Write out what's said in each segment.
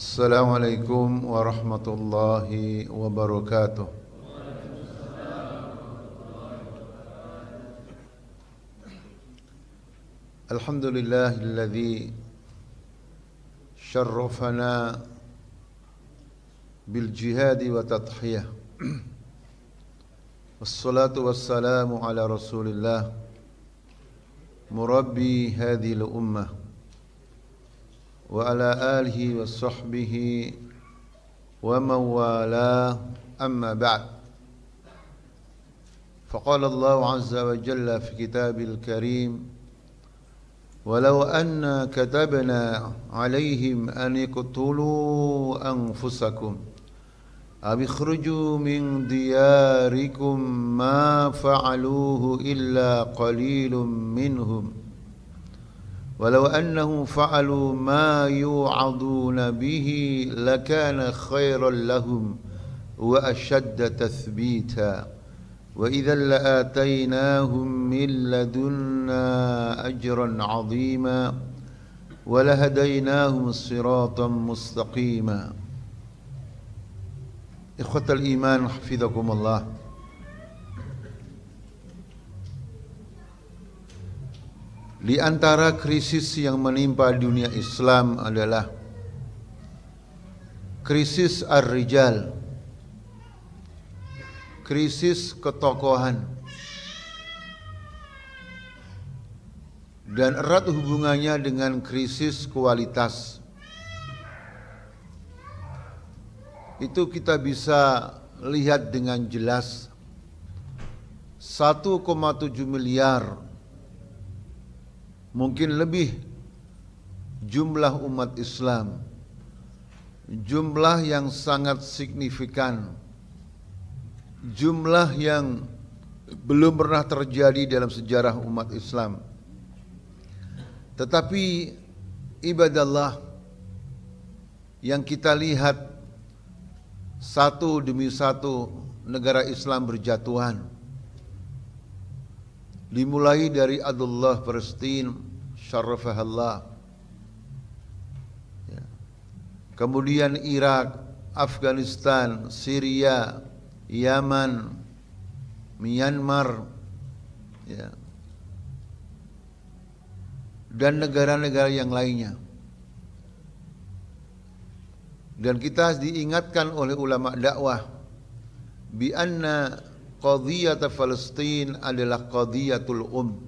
السلام عليكم ورحمة الله وبركاته. الحمد لله الذي شرفنا بالجهاد وتضحية. والصلاة والسلام على رسول الله مربي هذه الأمة. وعلى آله وصحبه ومن والاه. أما بعد فقال الله عز وجل في كتاب الكريم ولو أن كتبنا عليهم أن يقتلوا أنفسكم أو اخرجوا من دياركم ما فعلوه إلا قليل منهم ولو أنهم فعلوا ما يوعظون به لكان خيرا لهم وأشد تثبيتا. وإذا لآتيناهم من لدنا أجرا عظيما ولهديناهم صراطا مستقيما. إخوة الإيمان حفظكم الله. Di antara krisis yang menimpa dunia Islam adalah krisis ar-rijal, krisis ketokohan, dan erat hubungannya dengan krisis kualitas. Itu kita bisa lihat dengan jelas 1,7 miliar mungkin lebih. Jumlah umat Islam. Jumlah yang sangat signifikan. Jumlah yang belum pernah terjadi dalam sejarah umat Islam. Tetapi ibadallah yang kita lihat satu demi satu negara Islam berjatuhan dimulai dari Abdullah Palestin syarafahallah ya. kemudian Irak Afghanistan Syria Yaman Myanmar ya. dan negara-negara yang lainnya dan kita diingatkan oleh ulama dakwah bi anna qadiyat Palestin adalah qadiyatul um.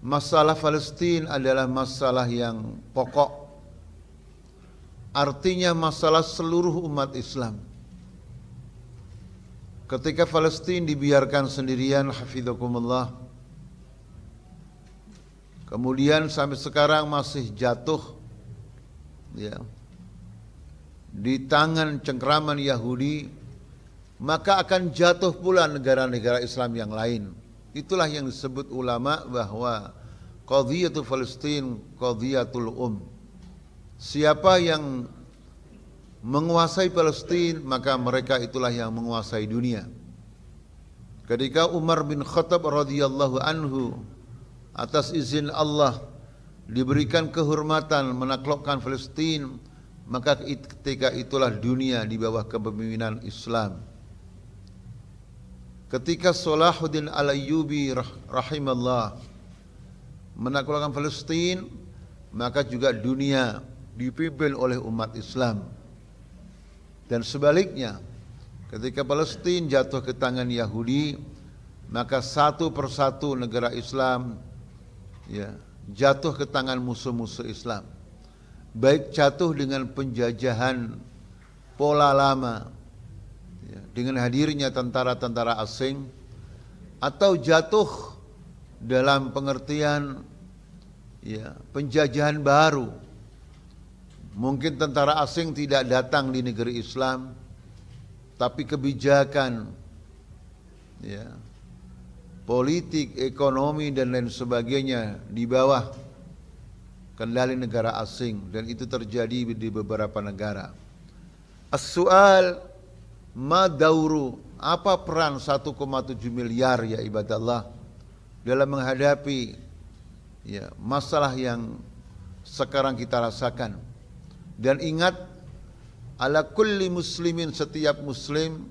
Masalah Palestin adalah masalah yang pokok. Artinya masalah seluruh umat Islam. Ketika Palestin dibiarkan sendirian hafizakumullah Kemudian sampai sekarang masih jatuh ya di tangan cengkraman Yahudi maka akan jatuh pula negara-negara Islam yang lain. Itulah yang disebut ulama bahwa qadhiyatul Palestin qadhiyatul um. Siapa yang menguasai Palestin maka mereka itulah yang menguasai dunia. Ketika Umar bin Khattab radhiyallahu anhu atas izin Allah diberikan kehormatan menaklukkan Palestin maka ketika itulah dunia di bawah kepemimpinan Islam. Ketika Salahuddin Al-Ayyubi rahimallah menaklukkan Palestin, maka juga dunia dipimpin oleh umat Islam. Dan sebaliknya, ketika Palestin jatuh ke tangan Yahudi, maka satu persatu negara Islam ya, jatuh ke tangan musuh-musuh Islam. Baik jatuh dengan penjajahan pola lama, dengan hadirnya tentara-tentara asing atau jatuh dalam pengertian ya penjajahan baru. Mungkin tentara asing tidak datang di negeri Islam tapi kebijakan ya politik ekonomi dan lain sebagainya di bawah kendali negara asing. Dan itu terjadi di beberapa negara. As-su'al ma dauru apa peran 1,7 miliar ya ibadallah dalam menghadapi ya masalah yang sekarang kita rasakan Dan ingat ala kulli muslimin setiap muslim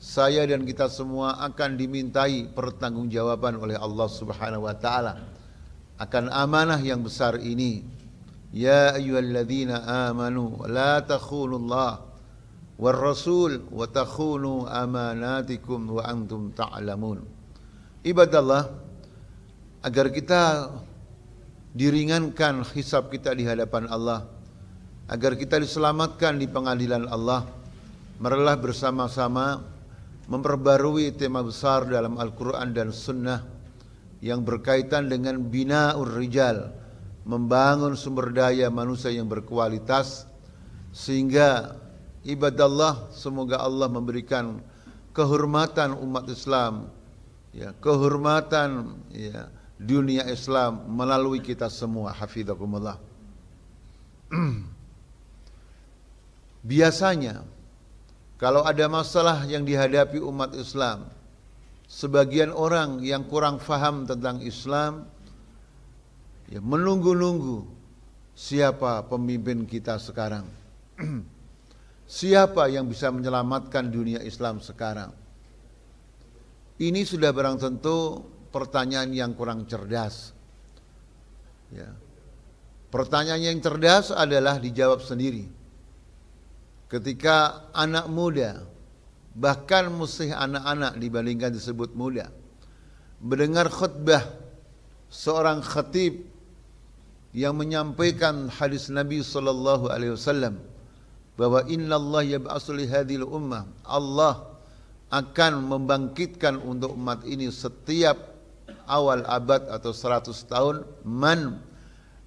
saya dan kita semua akan dimintai pertanggungjawaban oleh Allah Subhanahu wa taala akan amanah yang besar ini. Ya ayyuhalladzina amanu la takhunullah wa takhunu amanatikum wa antum ta'lamun. Ibadallah agar kita diringankan hisab kita di hadapan Allah agar kita diselamatkan di pengadilan Allah marilah bersama-sama memperbarui tema besar dalam Al-Quran dan Sunnah yang berkaitan dengan bina rijal membangun sumber daya manusia yang berkualitas sehingga ibadah Allah semoga Allah memberikan kehormatan umat Islam. Ya kehormatan ya dunia Islam melalui kita semua. Hafizakumullah. Biasanya kalau ada masalah yang dihadapi umat Islam, sebagian orang yang kurang faham tentang Islam ya menunggu-nunggu siapa pemimpin kita sekarang. siapa yang bisa menyelamatkan dunia Islam sekarang? Ini sudah barang tentu pertanyaan yang kurang cerdas. Ya. Pertanyaan yang cerdas adalah dijawab sendiri ketika anak muda bahkan mesti anak-anak dibandingkan disebut muda mendengar khutbah seorang khatib yang menyampaikan hadis Nabi sallallahu alaihi wasallam bahwa innallaha yab'atsu li hadhil ummah. Allah akan membangkitkan untuk umat ini setiap awal abad atau 100 tahun man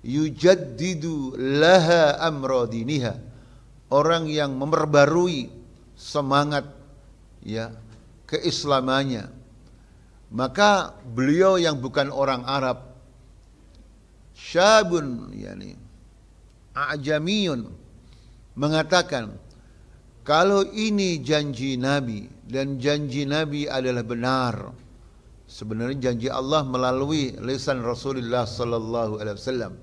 yujaddidu laha amra diniha. Orang yang memperbarui semangat ya keislamannya. Maka beliau yang bukan orang Arab syabun yani ajamiyun mengatakan kalau ini janji Nabi dan janji Nabi adalah benar sebenarnya janji Allah melalui lisan Rasulullah sallallahu alaihi wasallam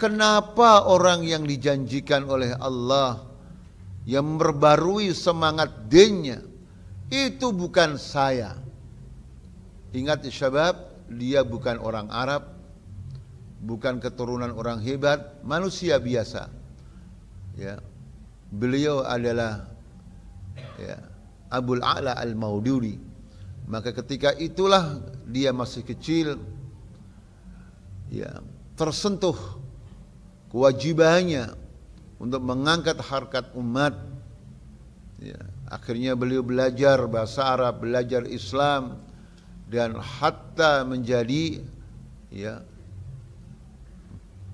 Kenapa orang yang dijanjikan oleh Allah yang memperbarui semangat dinnya itu bukan saya. Ingat syabab, dia bukan orang Arab, bukan keturunan orang hebat, manusia biasa. Ya. Beliau adalah ya, Abul A'la Al-Maududi. Maka ketika itulah dia masih kecil ya, tersentuh kewajibannya untuk mengangkat harkat umat. Ya, akhirnya beliau belajar bahasa Arab, belajar Islam dan hatta menjadi ya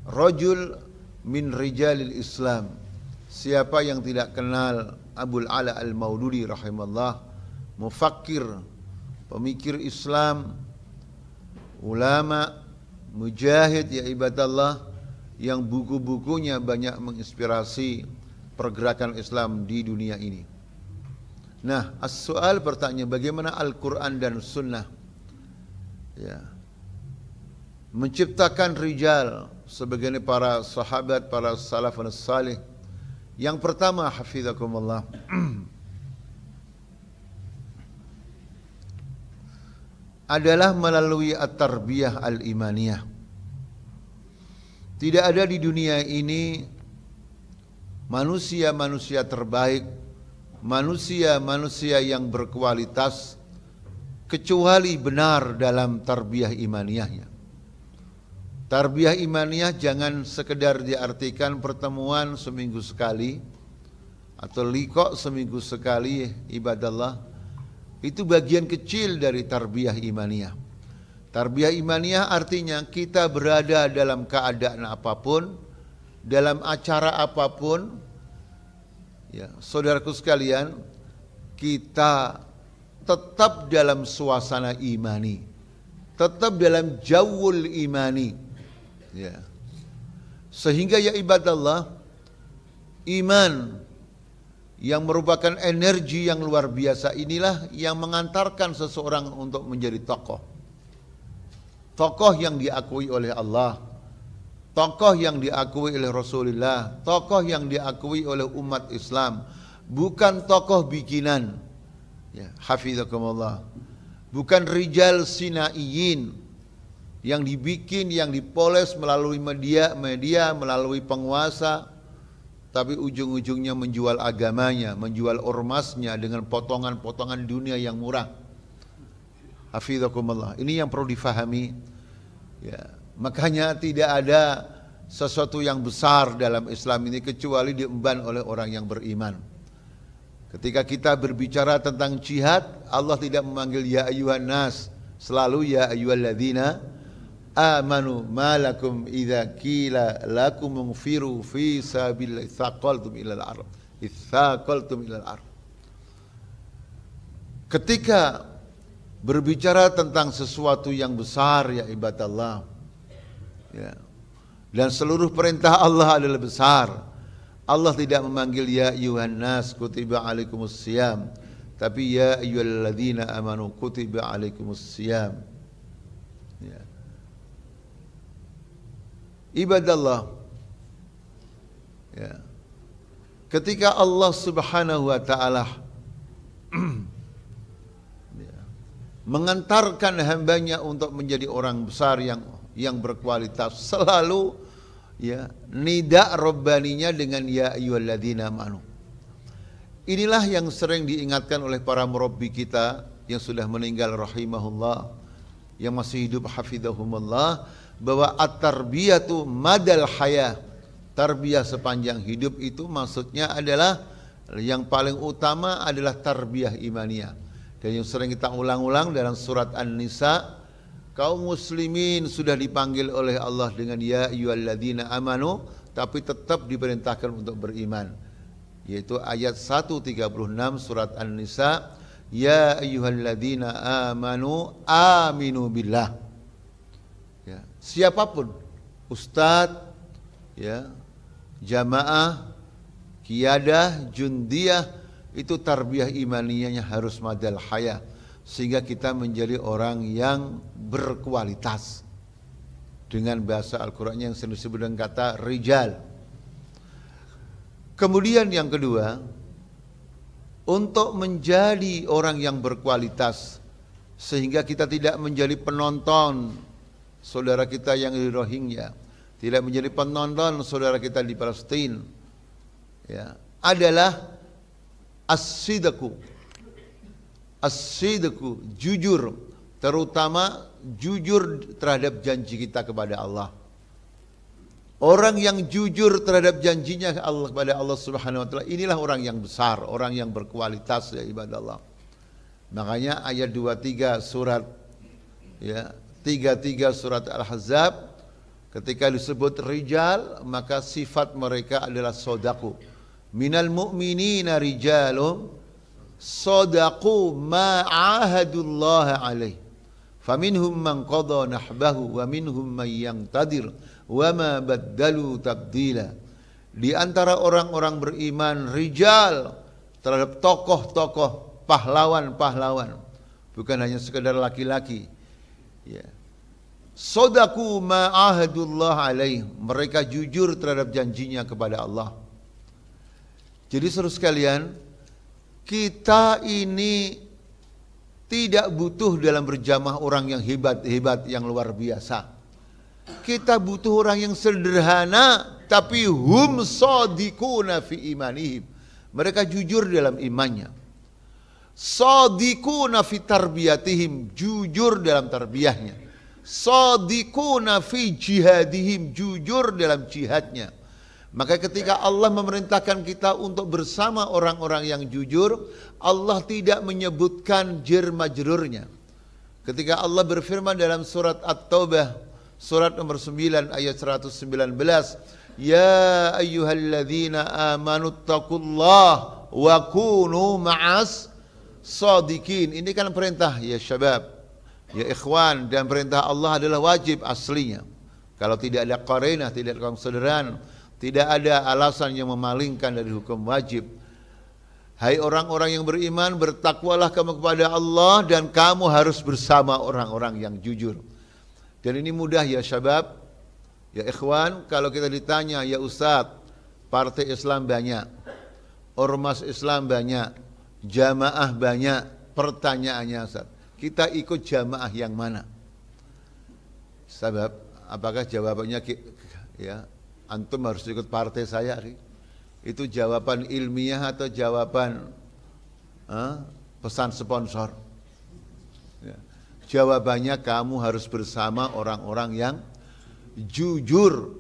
rajul min rijalil Islam. Siapa yang tidak kenal Abul Ala Al-Maududi rahimallah, mufakkir, pemikir Islam, ulama, mujahid ya ibadallah yang buku-bukunya banyak menginspirasi pergerakan Islam di dunia ini. Nah, as-soal pertanyaan bagaimana Al-Quran dan Sunnah ya, menciptakan rijal sebagai para sahabat, para salafun salih. Yang pertama, hafizakumullah. adalah melalui at-tarbiyah al-imaniyah. Tidak ada di dunia ini manusia-manusia terbaik, manusia-manusia yang berkualitas kecuali benar dalam tarbiyah imaniyahnya. Tarbiyah imaniyah jangan sekedar diartikan pertemuan seminggu sekali atau likok seminggu sekali ibadallah. Itu bagian kecil dari tarbiyah imaniyah. Tarbiyah imaniyah artinya kita berada dalam keadaan apa pun, dalam acara apa pun, ya, saudaraku sekalian, kita tetap dalam suasana imani, tetap dalam jawul imani, ya. Sehingga ya ibadallah, iman yang merupakan energi yang luar biasa inilah yang mengantarkan seseorang untuk menjadi tokoh tokoh yang diakui oleh Allah, tokoh yang diakui oleh Rasulullah, tokoh yang diakui oleh umat Islam, bukan tokoh bikinan. Ya, hafizakumullah. Bukan rijal sinaiyin yang dibikin, yang dipoles melalui media, media melalui penguasa, tapi ujung-ujungnya menjual agamanya, menjual ormasnya dengan potongan-potongan dunia yang murah. Hafizakumullah. Ini yang perlu difahami. Ya, makanya tidak ada sesuatu yang besar dalam Islam ini kecuali diemban oleh orang yang beriman. Ketika kita berbicara tentang jihad, Allah tidak memanggil ya ayuhan nas, selalu ya ayyuhalladzina amanu malakum idza qila lakum munfiru fi sabil thaqaltum ila al-ard. Itsaqaltum ila al-ard. Ketika berbicara tentang sesuatu yang besar ya ibadallah ya dan seluruh perintah Allah adalah besar Allah tidak memanggil ya ayuhan nas kutiba alaikumus siyam. Tapi ya ayyuhalladzina amanu kutiba alaikumus siyam ibadallah ya. ketika Allah subhanahu wa ta'ala ya, mengantarkan hambanya untuk menjadi orang besar yang yang berkualitas selalu ya nida robbaninya dengan ya ayyuhalladzina amanu inilah yang sering diingatkan oleh para murabbi kita yang sudah meninggal rahimahullah yang masih hidup hafidhahumullah bahwa at-tarbiyatu madal haya. Tarbiyah sepanjang hidup itu maksudnya adalah yang paling utama adalah tarbiyah imaniyah. Dan yang sering kita ulang-ulang dalam surat An-Nisa, kaum muslimin sudah dipanggil oleh Allah dengan ya ayyuhalladzina amanu, tapi tetap diperintahkan untuk beriman. Yaitu ayat 136 surat An-Nisa, ya ayyuhalladzina amanu aminu billah siapa pun ustadz ya jamaah kiadah jundiah itu tarbiyah imaniyahnya harus madal haya sehingga kita menjadi orang yang berkualitas dengan bahasa Al-Qur'an yang sering disebut dengan kata rijal. Kemudian yang kedua, untuk menjadi orang yang berkualitas sehingga kita tidak menjadi penonton saudara kita yang di Rohingya, tidak menjadi penonton saudara kita di Palestina, ya, adalah as-sidqu. As-sidqu, jujur, terutama jujur terhadap janji kita kepada Allah. Orang yang jujur terhadap janjinya Allah kepada Allah Subhanahu wa taala inilah orang yang besar, orang yang berkualitas ya ibadah Allah. Makanya ayat 23 surat ya tiga-tiga surat Al-Ahzab ketika disebut rijal maka sifat mereka adalah sodaku minal mu'minina rijalum sodaku ma'ahadullah alaih. Faminhum man qada nahbahu wa minhum man yangtadir wa ma baddalu tabdila. Di antara orang-orang beriman rijal terhadap tokoh-tokoh pahlawan-pahlawan. Bukan hanya sekedar laki-laki. Ya Sodaku ma'ahadullah alaih. Mereka jujur terhadap janjinya kepada Allah. Jadi seru sekalian, kita ini tidak butuh dalam berjamaah orang yang hebat-hebat, yang luar biasa. Kita butuh orang yang sederhana, tapi hum sodikuna fi imanihim. Mereka jujur dalam imannya. Sodikuna fi tarbiyatihim, jujur dalam tarbiyahnya sadiquna fi jihadihim jujur dalam jihadnya. Maka ketika Allah memerintahkan kita untuk bersama orang-orang yang jujur Allah tidak menyebutkan jer majrurnya. Ketika Allah berfirman dalam surat At-Taubah surat nomor 9 ayat 119 Ya ayyuhalladzina amanu taqullah wa kunu ma'as sadiqin. Ini kan perintah ya syabab Ya ikhwan dan perintah Allah adalah wajib aslinya. Kalau tidak ada qarinah, tidak ada konsideran, tidak ada alasan yang memalingkan dari hukum wajib. Hai orang-orang yang beriman, bertakwalah kamu kepada Allah dan kamu harus bersama orang-orang yang jujur. Dan ini mudah ya syabab. Ya ikhwan, kalau kita ditanya, ya Ustadz, partai Islam banyak, ormas Islam banyak, jamaah banyak, pertanyaannya Ustadz, kita ikut jamaah yang mana? Sebab, apakah jawabannya ya antum harus ikut partai saya? Itu jawaban ilmiah atau jawaban eh, pesan sponsor? Ya. Jawabannya kamu harus bersama orang-orang yang jujur.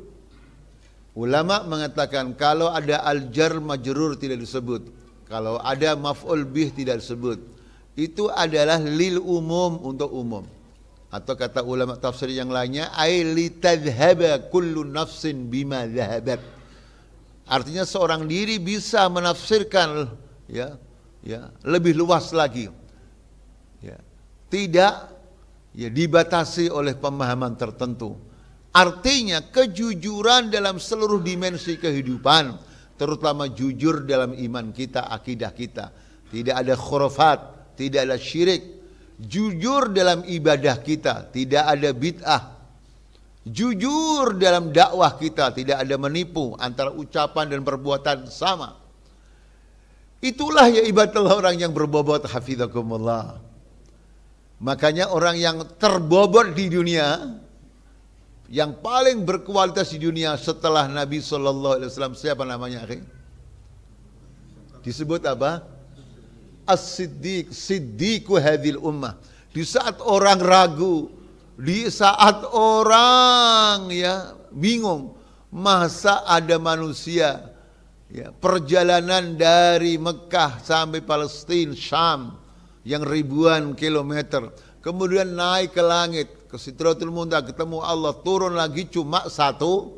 Ulama mengatakan kalau ada al-jar majrur tidak disebut. Kalau ada maf'ul bih tidak disebut. Itu adalah lil umum untuk umum. Atau kata ulama tafsir yang lainnya ai kullu nafsin bima dhahabat. Artinya seorang diri bisa menafsirkan ya ya lebih luas lagi. Ya. Tidak ya dibatasi oleh pemahaman tertentu. Artinya kejujuran dalam seluruh dimensi kehidupan, terutama jujur dalam iman kita, akidah kita. Tidak ada khurafat, tidak ada syirik, jujur dalam ibadah kita, tidak ada bid'ah. Jujur dalam dakwah kita, tidak ada menipu antara ucapan dan perbuatan sama. Itulah ya ibadah orang yang berbobot hafizakumullah. Makanya orang yang terbobot di dunia yang paling berkualitas di dunia setelah Nabi Shallallahu Alaihi Wasallam siapa namanya? Akhi? Disebut apa? As-Siddiq, Siddiqu hadil ummah. Di saat orang ragu, di saat orang ya bingung, masa ada manusia ya, perjalanan dari Mekah sampai Palestina, Syam yang ribuan kilometer, kemudian naik ke langit, ke Sidratul Muntaha ketemu Allah turun lagi cuma satu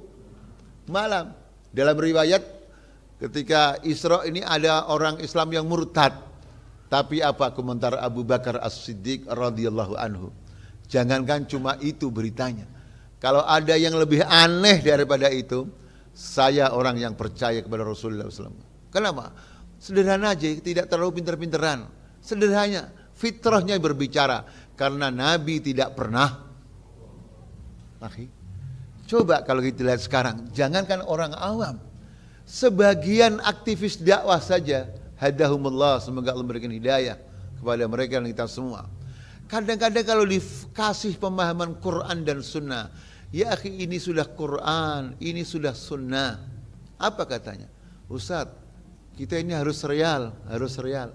malam. Dalam riwayat ketika Isra ini ada orang Islam yang murtad. Tapi apa komentar Abu Bakar As-Siddiq radhiyallahu anhu? Jangankan cuma itu beritanya. Kalau ada yang lebih aneh daripada itu, saya orang yang percaya kepada Rasulullah SAW. Kenapa? Sederhana aja, tidak terlalu pinter-pinteran. Sederhana, fitrahnya berbicara. Karena Nabi tidak pernah Akhi. Coba kalau kita lihat sekarang, jangankan orang awam. Sebagian aktivis dakwah saja, hadahumullah, semoga Allah memberikan hidayah kepada mereka dan kita semua. Kadang-kadang kalau dikasih pemahaman Quran dan Sunnah, ya akhi ini sudah Quran, ini sudah Sunnah. Apa katanya? Ustadz, kita ini harus real, harus real.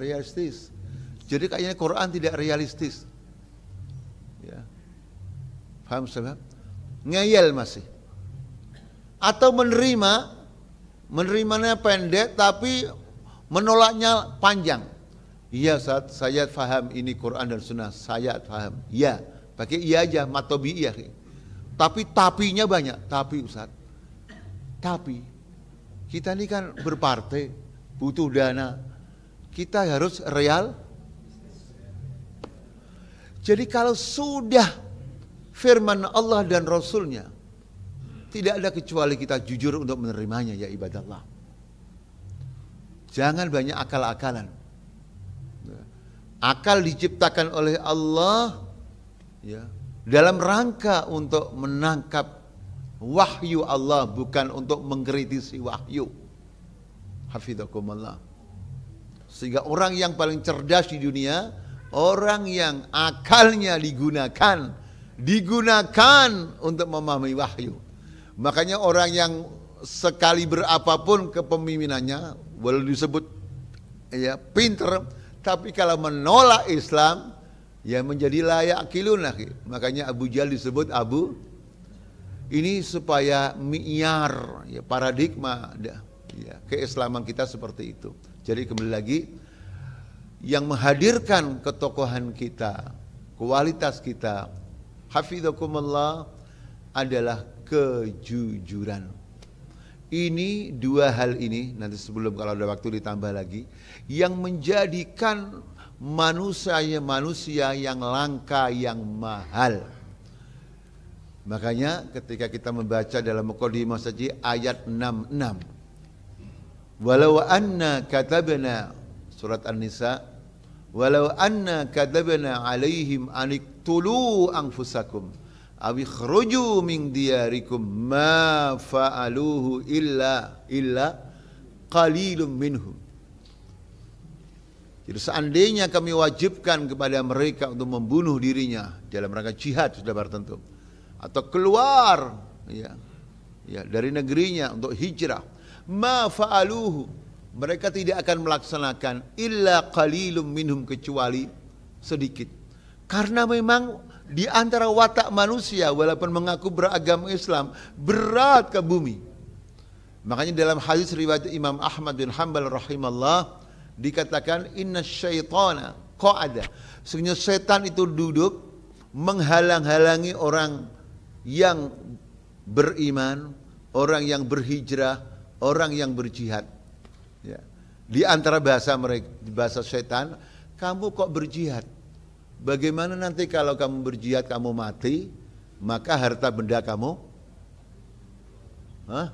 realistis. Jadi kayaknya Quran tidak realistis. Ya. Paham sebab? Ngeyel masih. Atau menerima, menerimanya pendek tapi menolaknya panjang. Iya saat saya faham ini Quran dan Sunnah, saya faham. Iya, pakai iya aja, matobi iya. Tapi tapinya banyak, tapi Ustaz. Tapi kita ini kan berpartai, butuh dana, kita harus real. Jadi kalau sudah firman Allah dan Rasulnya, tidak ada kecuali kita jujur untuk menerimanya ya ibadah Allah. Jangan banyak akal-akalan. Akal diciptakan oleh Allah ya, dalam rangka untuk menangkap wahyu Allah bukan untuk mengkritisi wahyu. Hafizakumullah. Sehingga orang yang paling cerdas di dunia, orang yang akalnya digunakan, digunakan untuk memahami wahyu. Makanya orang yang sekali berapapun kepemimpinannya, boleh disebut ya pinter, tapi kalau menolak Islam, ya menjadi layak kilun lagi. Makanya Abu Jahal disebut Abu ini supaya mi'yar ya paradigma ya, keislaman kita seperti itu. Jadi kembali lagi yang menghadirkan ketokohan kita, kualitas kita, hafizakumullah adalah kejujuran. Ini dua hal ini nanti sebelum kalau ada waktu ditambah lagi yang menjadikan manusia manusia yang langka yang mahal. Makanya ketika kita membaca dalam Muqaddimah saja ayat 66 Walau anna katabna surat An-Nisa walau anna kadabna alaihim aniktulu anfusakum awi khruju min diyarikum ma fa'aluhu illa illa qalilum minhum. Jadi seandainya kami wajibkan kepada mereka untuk membunuh dirinya dalam rangka jihad sudah tertentu atau keluar ya ya dari negerinya untuk hijrah. Ma fa'aluhu mereka tidak akan melaksanakan illa qalilum minhum kecuali sedikit. Karena memang di antara watak manusia walaupun mengaku beragama Islam berat ke bumi. Makanya dalam hadis riwayat Imam Ahmad bin Hanbal rahimallah dikatakan inna syaitana qa'ada. Sesungguhnya setan itu duduk menghalang-halangi orang yang beriman, orang yang berhijrah, orang yang berjihad. Ya. Di antara bahasa mereka, bahasa setan, kamu kok berjihad? Bagaimana nanti kalau kamu berjihad kamu mati, maka harta benda kamu? Hah?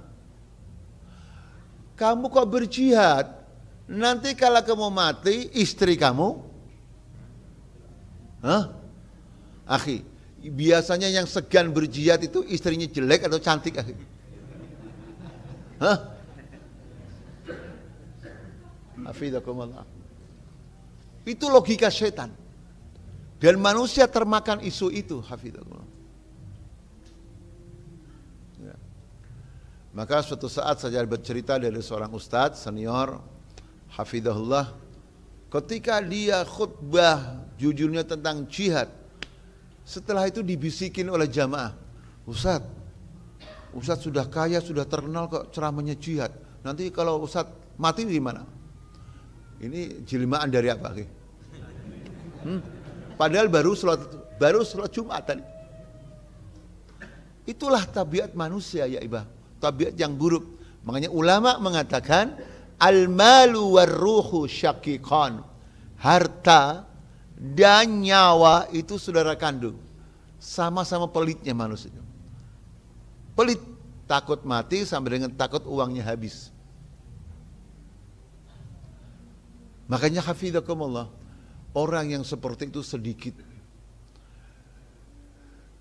Kamu kok berjihad? Nanti kalau kamu mati, istri kamu? Hah? Akhi, biasanya yang segan berjihad itu istrinya jelek atau cantik, akhi? Hah? Itu logika setan. Dan manusia termakan isu itu, hafizakumullah. Ya. Maka suatu saat saya bercerita dari seorang ustadz senior, hafizahullah, ketika dia khutbah jujurnya tentang jihad, setelah itu dibisikin oleh jamaah, Ustadz, Ustadz sudah kaya, sudah terkenal kok ceramahnya jihad. Nanti kalau Ustadz mati gimana? Ini jelimaan dari apa? Hmm? Padahal baru sholat, baru sholat Jumat tadi. Itulah tabiat manusia ya ibah. Tabiat yang buruk. Makanya ulama mengatakan al-malu warruhu syakikan. Harta dan nyawa itu saudara kandung. Sama-sama pelitnya manusia. Pelit takut mati sampai dengan takut uangnya habis. Makanya hafizakumullah, orang yang seperti itu sedikit.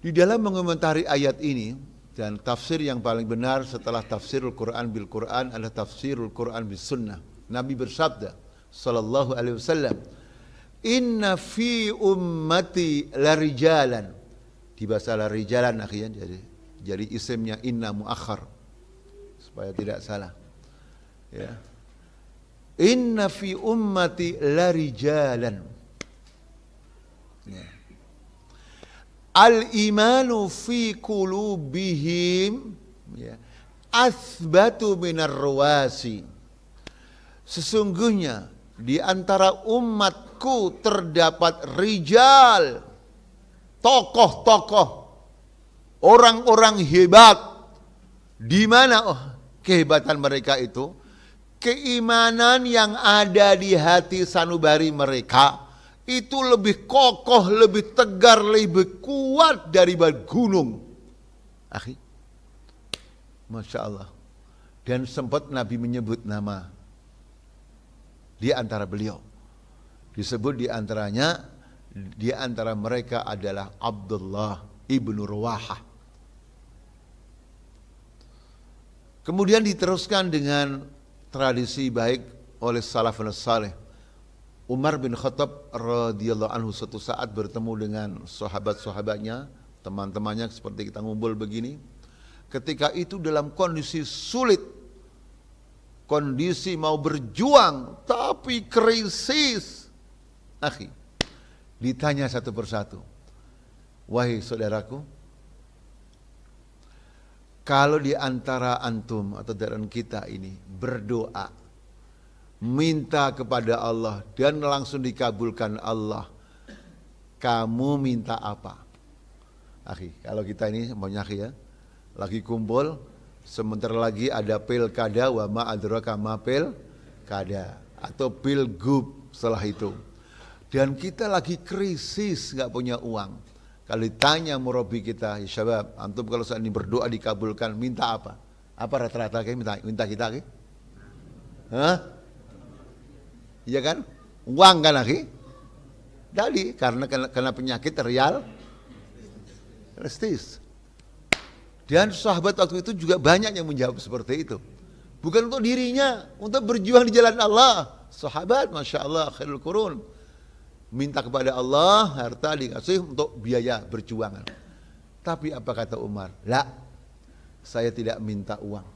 Di dalam mengomentari ayat ini, dan tafsir yang paling benar setelah tafsirul Quran bil Quran adalah tafsirul Quran bis sunnah. Nabi bersabda, sallallahu alaihi wasallam, Inna fi ummati larijalan. Di bahasa larijalan akhirnya jadi jadi isimnya inna muakhar supaya tidak salah. Ya. Inna fi ummati larijalan. Ya. Al-imanu fi kulubihim ya, asbatu minar ruwasi. Sesungguhnya di antara umatku terdapat rijal, tokoh-tokoh, orang-orang hebat. Di mana oh, kehebatan mereka itu? keimanan yang ada di hati sanubari mereka itu lebih kokoh, lebih tegar, lebih kuat dari gunung. Akhi. Masya Allah. Dan sempat Nabi menyebut nama di antara beliau. Disebut di antaranya, di antara mereka adalah Abdullah ibnu Ruwahah. Kemudian diteruskan dengan tradisi baik oleh salafun saleh. Umar bin Khattab radhiyallahu anhu suatu saat bertemu dengan sahabat-sahabatnya, teman-temannya seperti kita ngumpul begini. Ketika itu dalam kondisi sulit, kondisi mau berjuang tapi krisis. Akhi, ditanya satu persatu. Wahai saudaraku, kalau di antara antum atau dari kita ini berdoa, minta kepada Allah dan langsung dikabulkan Allah, kamu minta apa? Akhi, kalau kita ini mau nyaki ya, lagi kumpul, sementara lagi ada pilkada wa ma adraka ma pilkada atau pilgub setelah itu. Dan kita lagi krisis nggak punya uang kalau ditanya murabi kita, ya syabab, antum kalau saat ini berdoa dikabulkan, minta apa? Apa rata-rata kita minta, minta kita Hah? Iya kan? Uang kan lagi? Tadi karena karena penyakit real restis. Dan sahabat waktu itu juga banyak yang menjawab seperti itu. Bukan untuk dirinya, untuk berjuang di jalan Allah. Sahabat, Masya Allah, khairul kurun. Minta kepada Allah, harta dikasih untuk biaya berjuangan. Tapi apa kata Umar? La, saya tidak minta uang.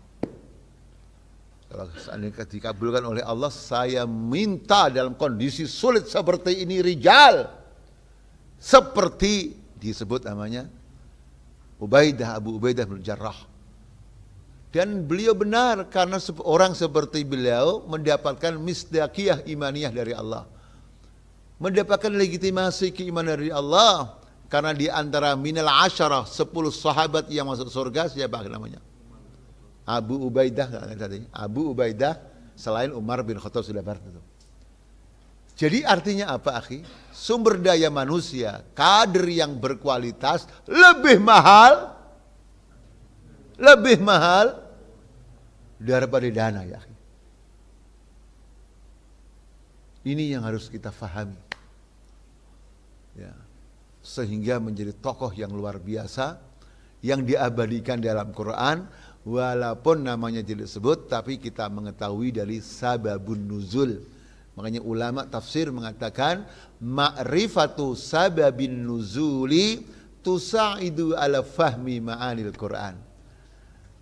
Kalau seandainya dikabulkan oleh Allah, saya minta dalam kondisi sulit seperti ini rijal. Seperti disebut namanya Ubaidah Abu Ubaidah bin Jarrah. Dan beliau benar karena orang seperti beliau mendapatkan misdaqiyah imaniyah dari Allah. Mendapatkan legitimasi keimanan dari Allah karena di antara minal asyarah 10 sahabat yang masuk surga siapa namanya? Abu Ubaidah tadi. Abu Ubaidah selain Umar bin Khattab sudah itu. Jadi artinya apa akhi? Sumber daya manusia, kader yang berkualitas lebih mahal, lebih mahal daripada dana ya akhi. Ini yang harus kita fahami. Ya. Sehingga menjadi tokoh yang luar biasa, yang diabadikan dalam Quran, walaupun namanya tidak disebut, tapi kita mengetahui dari sababun nuzul Makanya ulama tafsir mengatakan ma'rifatu sababin nuzuli tusa'idu ala fahmi ma'anil Quran.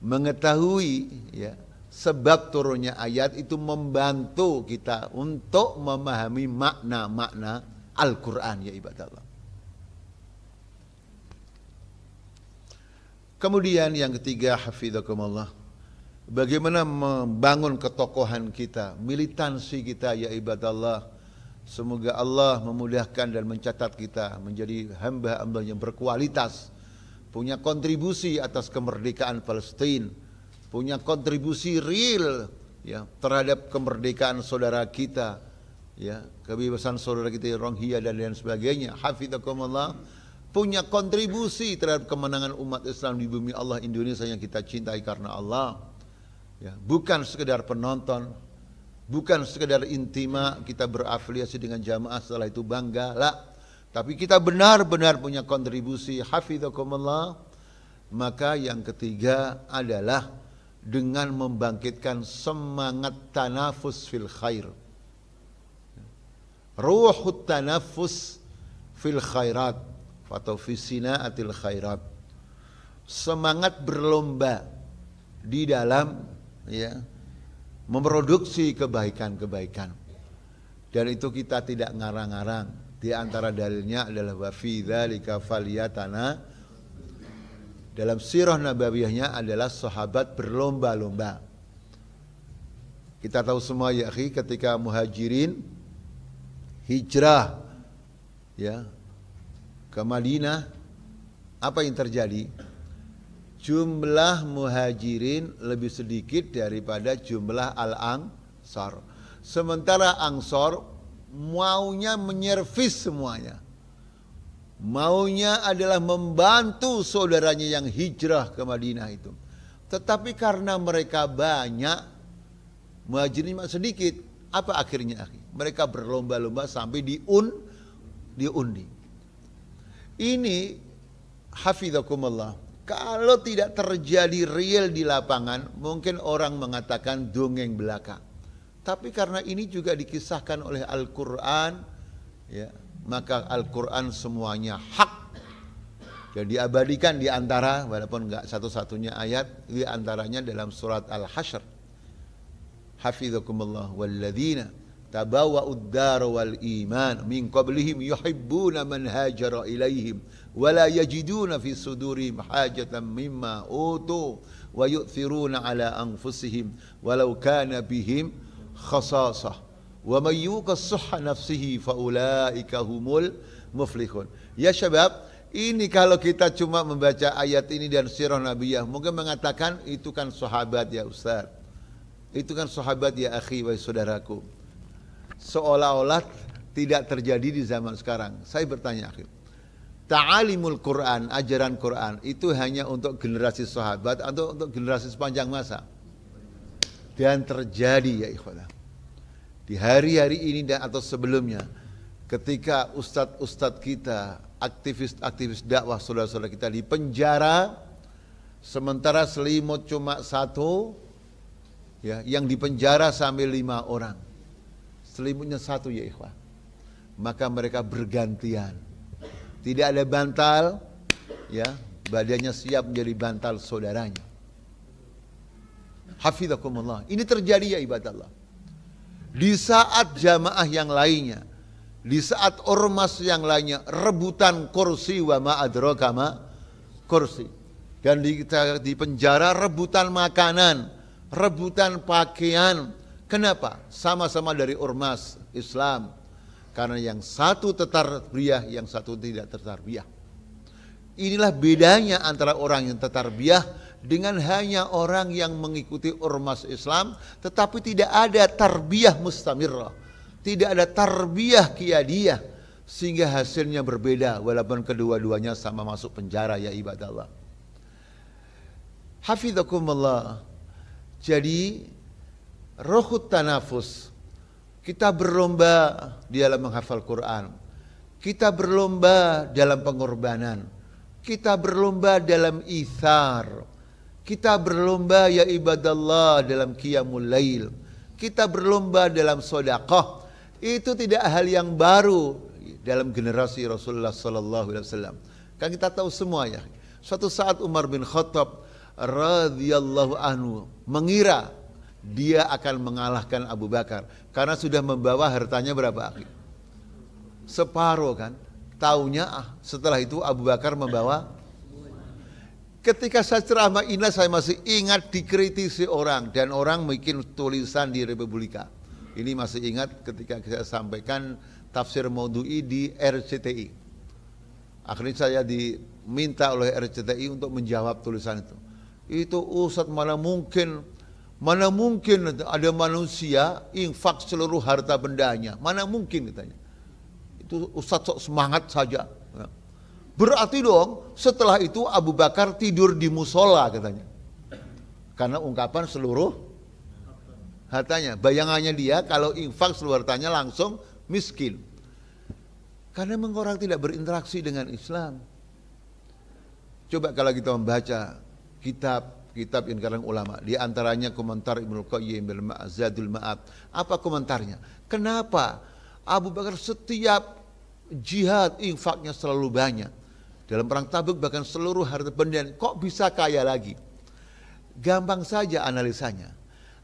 Mengetahui ya sebab turunnya ayat itu membantu kita untuk memahami makna-makna Al-Quran ya ibadah Allah. Kemudian yang ketiga hafizakumullah Bagaimana membangun ketokohan kita, militansi kita ya ibadah Allah. Semoga Allah memudahkan dan mencatat kita menjadi hamba-hamba yang berkualitas, punya kontribusi atas kemerdekaan Palestina, punya kontribusi real ya terhadap kemerdekaan saudara kita, ya kebebasan saudara kita Rohingya dan lain sebagainya. Hafizakumullah punya kontribusi terhadap kemenangan umat Islam di bumi Allah Indonesia yang kita cintai karena Allah Ya, bukan sekedar penonton, bukan sekedar intima kita berafiliasi dengan jamaah setelah itu bangga, lah. Tapi kita benar-benar punya kontribusi hafizakumullah. Maka yang ketiga adalah dengan membangkitkan semangat tanafus fil khair. Ruhut tanafus fil khairat atau atil khairat. Semangat berlomba di dalam ya memproduksi kebaikan-kebaikan. Dan itu kita tidak ngarang-ngarang. Di antara dalilnya adalah wa fi dzalika falyatana dalam sirah nabawiyahnya adalah sahabat berlomba-lomba. Kita tahu semua ya ketika muhajirin hijrah ya ke Madinah apa yang terjadi? jumlah muhajirin lebih sedikit daripada jumlah al-angsar. Sementara angsor maunya menyervis semuanya. Maunya adalah membantu saudaranya yang hijrah ke Madinah itu. Tetapi karena mereka banyak, muhajirin sedikit. Apa akhirnya? Mereka berlomba-lomba sampai diun, diundi. Ini hafizakumullah kalau tidak terjadi real di lapangan, mungkin orang mengatakan dongeng belaka. Tapi karena ini juga dikisahkan oleh Al-Quran, ya, maka Al-Quran semuanya hak. Jadi diabadikan di antara, walaupun enggak satu-satunya ayat, di antaranya dalam surat Al-Hashr. Hafizakumullah walladzina tabawa uddar wal iman. Min qablihim yuhibbuna man hajara ilaihim wala yajiduna fi sudurihim hajatan mimma utu wa yu'thiruna ala anfusihim walau kana bihim khasasa. wa may yuqassuha nafsihi faulaika humul muflihun. Ya syabab ini kalau kita cuma membaca ayat ini dan sirah nabiyah mungkin mengatakan itu kan sahabat ya ustaz. Itu kan sahabat ya akhi wa saudaraku seolah-olah tidak terjadi di zaman sekarang saya bertanya akhir ta'alimul Quran, ajaran Quran itu hanya untuk generasi sahabat atau untuk generasi sepanjang masa. Dan terjadi ya ikhwan. Di hari-hari ini dan atau sebelumnya ketika ustadz-ustadz kita, aktivis-aktivis dakwah saudara-saudara kita di penjara, sementara selimut cuma satu, ya, yang di penjara sampai lima orang. Selimutnya satu ya ikhwah. Maka mereka bergantian. Tidak ada bantal, ya, badannya siap menjadi bantal saudaranya. Hafizakumullah. Ini terjadi ya ibadah Allah. Di saat jamaah yang lainnya, di saat ormas yang lainnya rebutan kursi wa ma kursi. Dan di, di penjara rebutan makanan, rebutan pakaian. Kenapa? Sama-sama dari ormas Islam. Karena yang satu tetarbiah, yang satu tidak tetarbiah. Inilah bedanya antara orang yang tetarbiah dengan hanya orang yang mengikuti ormas Islam tetapi tidak ada tarbiyah mustamirah tidak ada tarbiyah kiadiyah sehingga hasilnya berbeda walaupun kedua-duanya sama masuk penjara ya ibadah Allah jadi rohut tanafus kita berlomba di dalam menghafal Quran kita berlomba dalam pengorbanan kita berlomba dalam ithar kita berlomba ya ibadallah dalam qiyamul lail. Kita berlomba dalam sodakoh. Itu tidak hal yang baru dalam generasi Rasulullah sallallahu alaihi wasallam. Kan kita tahu semua ya. Suatu saat Umar bin Khattab radhiyallahu anhu mengira dia akan mengalahkan Abu Bakar karena sudah membawa hartanya berapa? Separuh kan. Taunya ah, setelah itu Abu Bakar membawa Ketika saya ceramah ini saya masih ingat dikritisi orang dan orang bikin tulisan di Republika. Ini masih ingat ketika saya sampaikan tafsir maudhu'i di RCTI. Akhirnya saya diminta oleh RCTI untuk menjawab tulisan itu. Itu Ustadz mana mungkin mana mungkin ada manusia infak seluruh harta bendanya. Mana mungkin katanya. Itu Ustadz sok semangat saja. Berarti dong setelah itu Abu Bakar tidur di musola katanya. Karena ungkapan seluruh hartanya. Bayangannya dia kalau infak seluruh hartanya langsung miskin. Karena orang tidak berinteraksi dengan Islam. Coba kalau kita membaca kitab kitab yang karang ulama di antaranya komentar Ibnu Qayyim bil Ma'zadul Ma'ab. Apa komentarnya? Kenapa Abu Bakar setiap jihad infaknya selalu banyak? Dalam perang tabuk bahkan seluruh harta benda kok bisa kaya lagi? Gampang saja analisanya.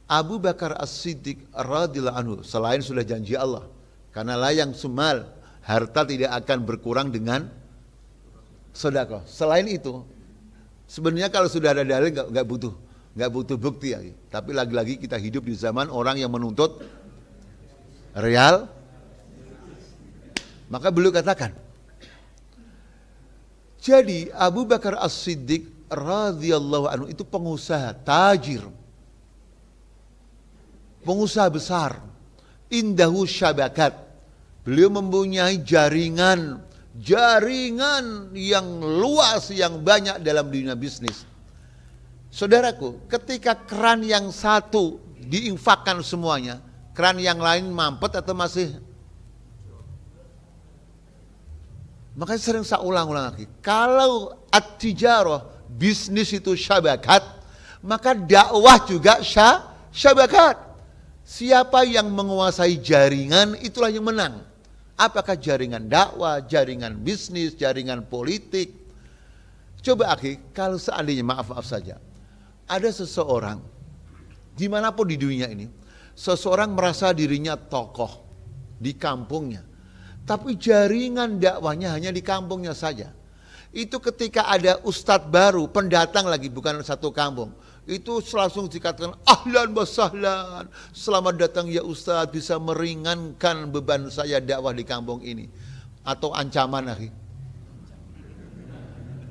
Abu Bakar As-Siddiq radhiyallahu anhu selain sudah janji Allah karena layang sumal harta tidak akan berkurang dengan sedekah. Selain itu sebenarnya kalau sudah ada dalil nggak butuh nggak butuh bukti lagi. Tapi lagi-lagi kita hidup di zaman orang yang menuntut real. Maka beliau katakan, jadi Abu Bakar As-Siddiq radhiyallahu anhu itu pengusaha, tajir. Pengusaha besar. Indahu syabakat. Beliau mempunyai jaringan jaringan yang luas yang banyak dalam dunia bisnis. Saudaraku, ketika keran yang satu diinfakkan semuanya, keran yang lain mampet atau masih Makanya sering saya ulang-ulang lagi. Kalau at-tijarah, bisnis itu syabakat, maka dakwah juga syabakat. Siapa yang menguasai jaringan, itulah yang menang. Apakah jaringan dakwah, jaringan bisnis, jaringan politik. Coba akhi, kalau seandainya maaf-maaf saja. Ada seseorang, di mana pun di dunia ini, seseorang merasa dirinya tokoh di kampungnya tapi jaringan dakwahnya hanya di kampungnya saja. Itu ketika ada ustadz baru, pendatang lagi bukan satu kampung. Itu langsung dikatakan ahlan wa sahlan. Selamat datang ya ustadz bisa meringankan beban saya dakwah di kampung ini. Atau ancaman lagi.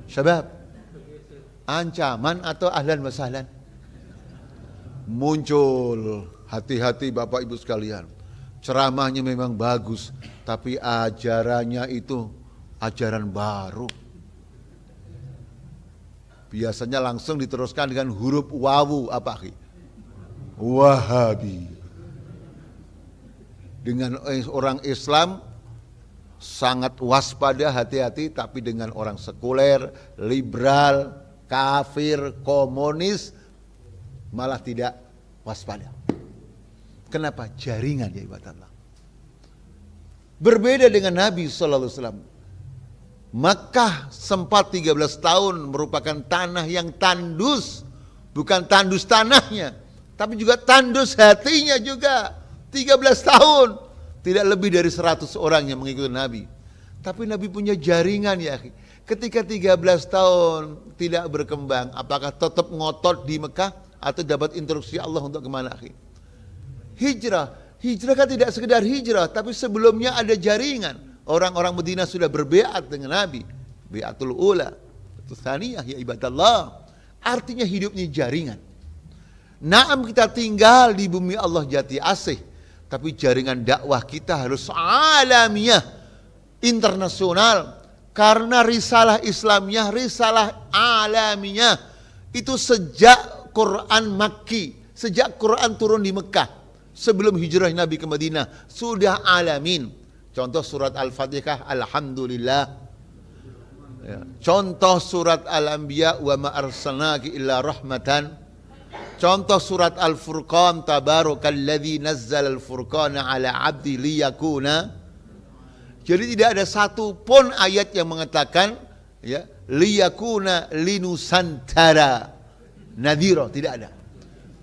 Sebab ancaman atau ahlan wa sahlan. Muncul hati-hati Bapak Ibu sekalian ceramahnya memang bagus, tapi ajarannya itu ajaran baru. Biasanya langsung diteruskan dengan huruf wawu apa ki? Wahabi. Dengan orang Islam sangat waspada hati-hati tapi dengan orang sekuler, liberal, kafir, komunis malah tidak waspada. Kenapa? Jaringan ya ibadah Allah. Berbeda dengan Nabi Sallallahu Alaihi Wasallam. Makkah sempat 13 tahun merupakan tanah yang tandus. Bukan tandus tanahnya. Tapi juga tandus hatinya juga. 13 tahun. Tidak lebih dari 100 orang yang mengikuti Nabi. Tapi Nabi punya jaringan ya. Ketika 13 tahun tidak berkembang, apakah tetap ngotot di Mekah atau dapat instruksi Allah untuk ke mana? Hijrah. Hijrah kan tidak sekedar hijrah, tapi sebelumnya ada jaringan. Orang-orang Medina sudah berbeat dengan Nabi. Beatul ula. Itu thaniyah ya ibadallah. Artinya hidupnya jaringan. Naam kita tinggal di bumi Allah jati asih tapi jaringan dakwah kita harus alamiah, internasional. Karena risalah Islamnya, risalah alamiah. Itu sejak Quran Makki, sejak Quran turun di Mekah. Sebelum hijrah Nabi ke Madinah, sudah alamin. Contoh surat Al-Fatihah, Alhamdulillah. Ya. Contoh surat Al-Anbiya, wa ma arsalnaki illa rahmatan Contoh surat Al-Furqan tabarakalladzi nazzal al-furqana ala 'abdi liyakuna Jadi tidak ada satu pun ayat yang mengatakan ya liyakuna linusantara nadhira tidak ada.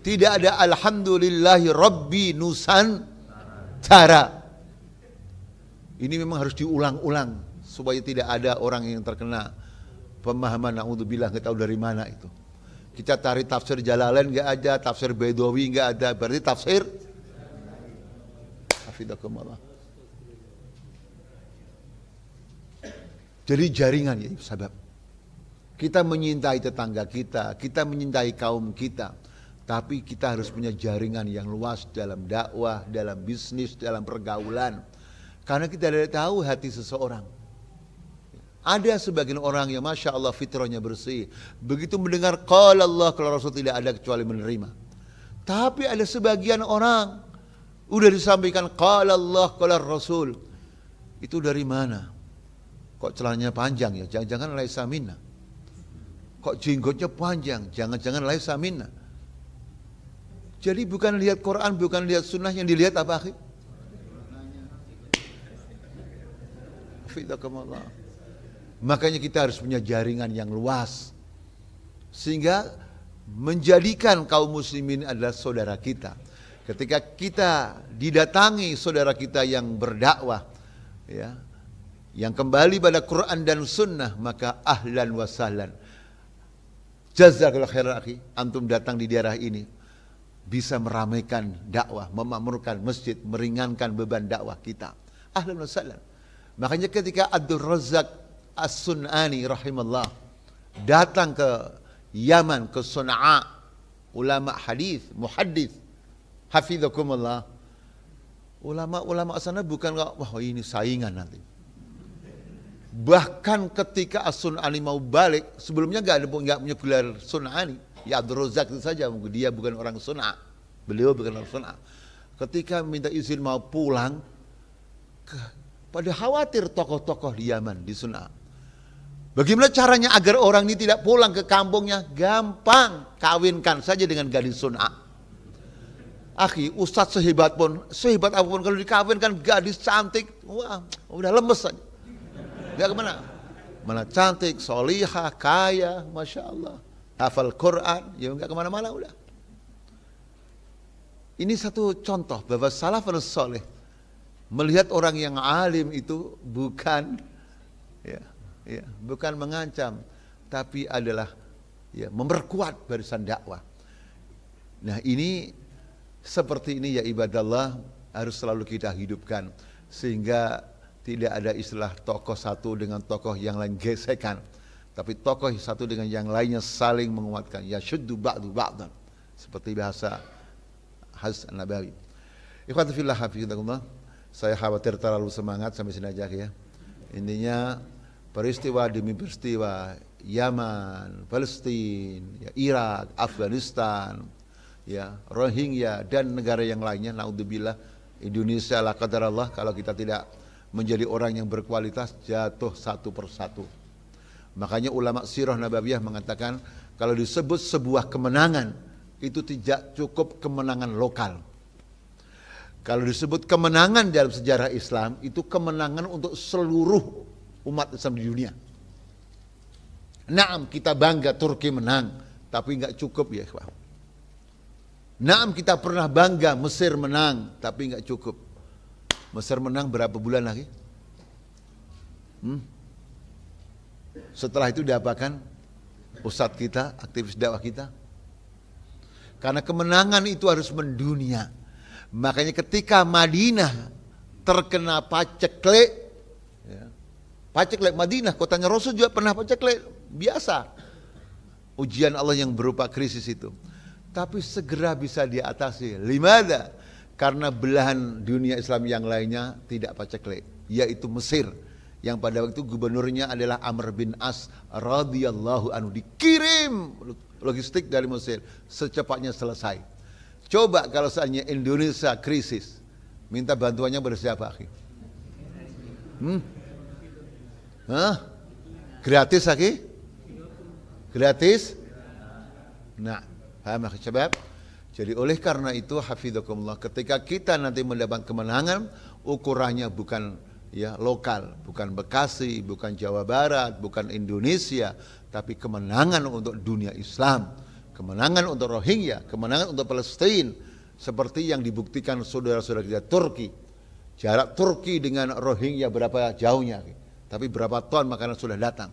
Tidak ada alhamdulillahi rabbi nusantara. Ini memang harus diulang-ulang supaya tidak ada orang yang terkena pemahaman naudzubillah enggak tahu dari mana itu. Kita cari tafsir Jalalain nggak ada, tafsir Bedawi nggak ada, berarti tafsir. Jadi jaringan ya sahabat. Kita menyintai tetangga kita, kita menyintai kaum kita, tapi kita harus punya jaringan yang luas dalam dakwah, dalam bisnis, dalam pergaulan. Karena kita tidak tahu hati seseorang. Ada sebagian orang yang Masya Allah fitrahnya bersih. Begitu mendengar kalau Allah, kalau Rasul tidak ada kecuali menerima. Tapi ada sebagian orang, udah disampaikan kalau Allah, kalau Rasul. Itu dari mana? Kok celananya panjang ya? Jangan-jangan laisa minna. Kok jenggotnya panjang? Jangan-jangan laisa minna. Jadi bukan lihat Quran, bukan lihat sunnah yang dilihat apa akhir? Makanya kita harus punya jaringan yang luas. Sehingga menjadikan kaum muslimin adalah saudara kita. Ketika kita didatangi saudara kita yang berdakwah, ya, yang kembali pada Quran dan Sunnah, maka ahlan wa sahlan. Jazakallah khairan akhi, antum datang di daerah ini bisa meramaikan dakwah, memakmurkan masjid, meringankan beban dakwah kita. Ahlan wa sahlan. Makanya ketika Abdul Razak As-Sun'ani rahimallah datang ke Yaman ke Sun'a ulama hadis muhaddis hafizakumullah ulama-ulama sana bukan wah ini saingan nanti. Bahkan ketika As-Sun'ani mau balik sebelumnya nggak ada nggak punya gelar Sun'ani. Ya Abdul Razak itu saja dia bukan orang Sun'a. Beliau bukan orang Sun'a. Ketika minta izin mau pulang pada khawatir tokoh-tokoh di Yaman di Sun'a Bagaimana caranya agar orang ini tidak pulang ke kampungnya? Gampang, kawinkan saja dengan gadis sunnah. Akhi, ustadz sehebat pun, sehebat apa pun kalau dikawinkan gadis cantik, wah, udah lemes saja. Gak ke mana. Mana cantik, solihah, kaya, masya Allah. Hafal Quran, ya nggak ke mana-mana udah. Ini satu contoh bahwa salafun soleh melihat orang yang alim itu bukan ya, ya, bukan mengancam, tapi adalah ya, memperkuat barisan dakwah. Nah ini seperti ini ya ibadallah harus selalu kita hidupkan sehingga tidak ada istilah tokoh satu dengan tokoh yang lain gesekan tapi tokoh satu dengan yang lainnya saling menguatkan. Ya syuddu ba'du ba'dan seperti bahasa Has Nabawi. Ikhwati fillah hafizahullah saya khawatir terlalu semangat sampai sini aja ya intinya peristiwa demi peristiwa Yaman, Palestina, ya, Irak, Afghanistan, ya, Rohingya dan negara yang lainnya naudzubillah Indonesia la qadar Allah kalau kita tidak menjadi orang yang berkualitas jatuh satu persatu. Makanya ulama sirah nabawiyah mengatakan kalau disebut sebuah kemenangan itu tidak cukup kemenangan lokal. Kalau disebut kemenangan dalam sejarah Islam itu kemenangan untuk seluruh umat Islam di dunia. Naam kita bangga Turki menang, tapi nggak cukup ya ikhwan. Naam kita pernah bangga Mesir menang, tapi nggak cukup. Mesir menang berapa bulan lagi? Hmm? Setelah itu diapakan? Pusat kita, aktivis dakwah kita. Karena kemenangan itu harus mendunia. Makanya ketika Madinah terkena paceklik, ya, paceklik Madinah, kotanya Rasul juga pernah paceklik, biasa. Ujian Allah yang berupa krisis itu. Tapi segera bisa diatasi. Limada? Karena belahan dunia Islam yang lainnya tidak paceklik, yaitu Mesir yang pada waktu gubernurnya adalah Amr bin As radhiyallahu anhu dikirim logistik dari Mesir secepatnya selesai. Coba kalau seandainya Indonesia krisis, minta bantuannya pada siapa? Hmm? Hah? Gratis lagi? Gratis? Nah, paham sebab? Jadi oleh karena itu hafidhakumullah ketika kita nanti mendapat kemenangan ukurannya bukan ya lokal, bukan Bekasi, bukan Jawa Barat, bukan Indonesia, tapi kemenangan untuk dunia Islam, kemenangan untuk Rohingya, kemenangan untuk Palestina, seperti yang dibuktikan saudara-saudara kita Turki. Jarak Turki dengan Rohingya berapa jauhnya? Tapi berapa ton makanan sudah datang.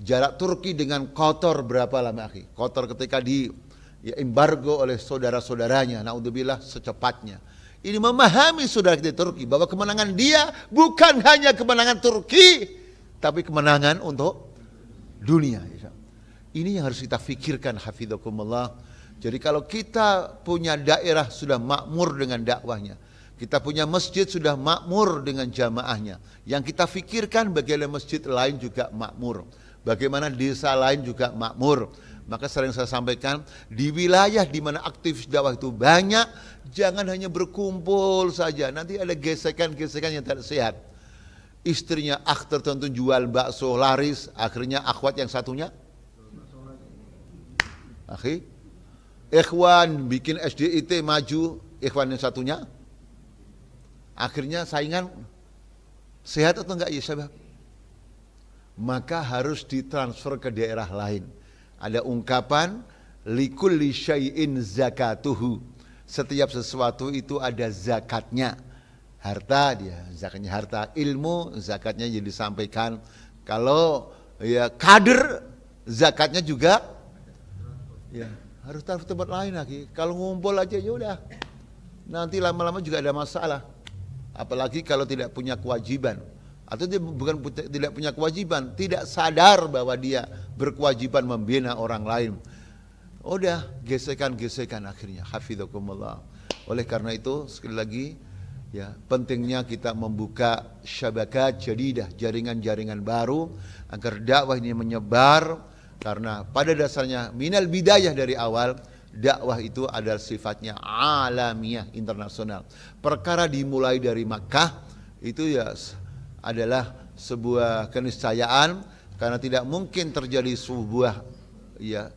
Jarak Turki dengan Kotor berapa lama? Kotor ketika di ya, embargo oleh saudara-saudaranya, naudzubillah secepatnya ini memahami saudara kita Turki bahwa kemenangan dia bukan hanya kemenangan Turki, tapi kemenangan untuk dunia. Ini yang harus kita pikirkan hafidhakumullah. Jadi kalau kita punya daerah sudah makmur dengan dakwahnya, kita punya masjid sudah makmur dengan jamaahnya. Yang kita pikirkan bagaimana masjid lain juga makmur. Bagaimana desa lain juga makmur. Maka sering saya sampaikan, di wilayah di mana aktivis dakwah itu banyak, jangan hanya berkumpul saja. Nanti ada gesekan-gesekan yang tidak sehat. Istrinya akh tertentu jual bakso laris, akhirnya akhwat yang satunya. Akhi, ikhwan bikin SDIT maju, ikhwan yang satunya. Akhirnya saingan sehat atau enggak ya sahabat? Maka harus ditransfer ke daerah lain ada ungkapan likulli syai'in zakatuhu. Setiap sesuatu itu ada zakatnya. Harta dia, zakatnya harta. Ilmu zakatnya jadi disampaikan. Kalau ya kader zakatnya juga ya harus taruh tempat lain lagi. Kalau ngumpul aja ya udah. Nanti lama-lama juga ada masalah. Apalagi kalau tidak punya kewajiban atau dia bukan tidak punya kewajiban, tidak sadar bahwa dia berkewajiban membina orang lain. Udah gesekan-gesekan akhirnya hafidzakumullah. Oleh karena itu sekali lagi ya pentingnya kita membuka syabakat jadidah jaringan-jaringan baru agar dakwah ini menyebar karena pada dasarnya minal bidayah dari awal dakwah itu adalah sifatnya alamiah internasional. Perkara dimulai dari Makkah itu ya adalah sebuah keniscayaan karena tidak mungkin terjadi sebuah ya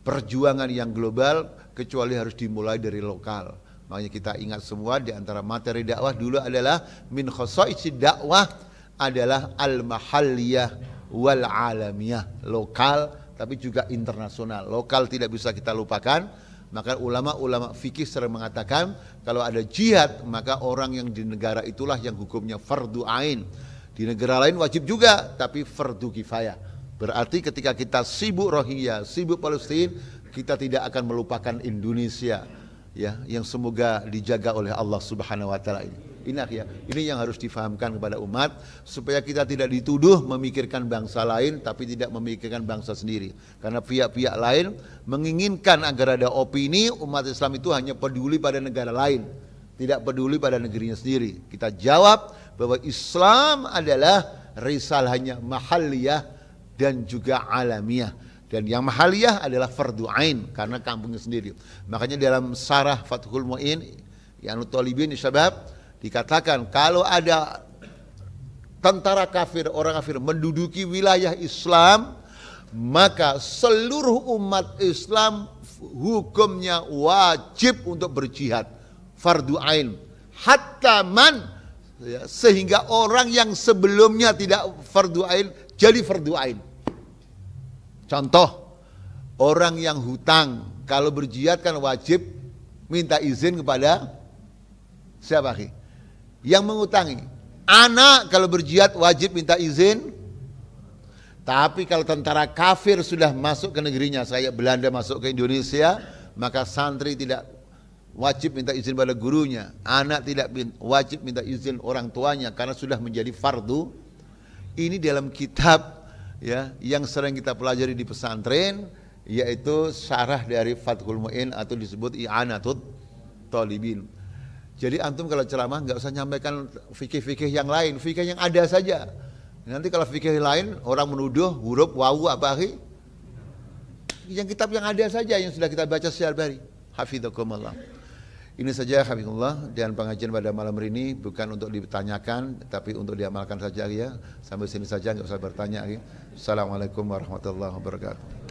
perjuangan yang global kecuali harus dimulai dari lokal. Makanya kita ingat semua di antara materi dakwah dulu adalah min khasaisi dakwah adalah al mahalliyah wal alamiyah, lokal tapi juga internasional. Lokal tidak bisa kita lupakan, maka ulama-ulama fikih sering mengatakan kalau ada jihad, maka orang yang di negara itulah yang hukumnya fardu ain. Di negara lain wajib juga, tapi fardu kifayah. Berarti ketika kita sibuk Rohingya, sibuk Palestina, kita tidak akan melupakan Indonesia ya yang semoga dijaga oleh Allah Subhanahu wa taala ini. Ini ya, ini yang harus difahamkan kepada umat supaya kita tidak dituduh memikirkan bangsa lain tapi tidak memikirkan bangsa sendiri. Karena pihak-pihak lain menginginkan agar ada opini umat Islam itu hanya peduli pada negara lain, tidak peduli pada negerinya sendiri. Kita jawab bahwa Islam adalah risalahnya mahalliyah dan juga alamiah. Dan yang mahaliyah adalah fardu ain karena kampungnya sendiri. Makanya dalam sarah Fathul Mu'in yang Talibin Syabab dikatakan kalau ada tentara kafir, orang kafir menduduki wilayah Islam, maka seluruh umat Islam hukumnya wajib untuk berjihad. Fardu ain. Hatta man ya, sehingga orang yang sebelumnya tidak fardu ain jadi fardu ain. Contoh, orang yang hutang kalau berjihad kan wajib minta izin kepada siapa? Yang mengutangi. Anak kalau berjihad wajib minta izin. Tapi kalau tentara kafir sudah masuk ke negerinya, saya Belanda masuk ke Indonesia, maka santri tidak wajib minta izin pada gurunya. Anak tidak wajib minta izin orang tuanya karena sudah menjadi fardu. Ini dalam kitab ya yang sering kita pelajari di pesantren yaitu syarah dari Fathul Mu'in atau disebut I'anatut Talibin. Jadi antum kalau ceramah nggak usah nyampaikan fikih-fikih yang lain, fikih yang ada saja. Nanti kalau fikih lain orang menuduh huruf wawu apa akhi? Yang kitab yang ada saja yang sudah kita baca setiap hari. Hafidzakumullah. Ini saja Hafizullah dan pengajian pada malam ini bukan untuk ditanyakan tapi untuk diamalkan saja ya. Sampai sini saja nggak usah bertanya lagi. Assalamualaikum warahmatullahi wabarakatuh.